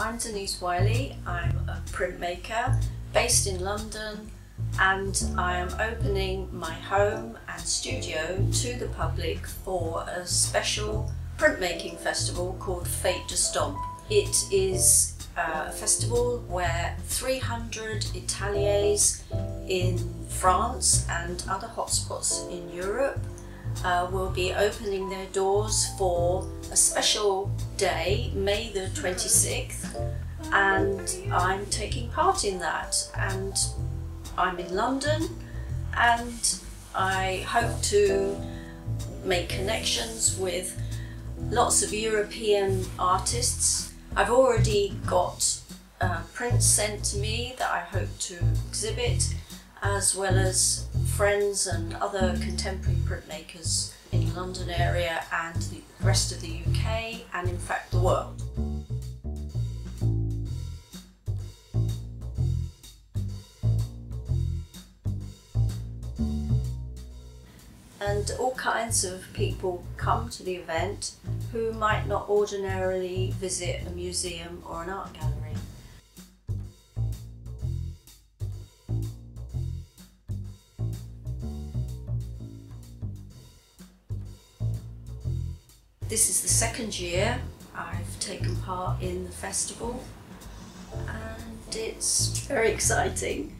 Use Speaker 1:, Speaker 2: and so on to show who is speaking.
Speaker 1: I'm Denise Wyllie. I'm a printmaker based in London and I am opening my home and studio to the public for a special printmaking festival called Fête de l'Estampe. It is a festival where 300 ateliers in France and other hotspots in Europe uh, will be opening their doors for a special day, May the 26th, and I'm taking part in that. And I'm in London, and I hope to make connections with lots of European artists. I've already got uh, prints sent to me that I hope to exhibit, as well as friends and other contemporary printmakers in the London area and the rest of the UK and in fact the world. And all kinds of people come to the event who might not ordinarily visit a museum or an art gallery. This is the second year I've taken part in the festival and it's very exciting.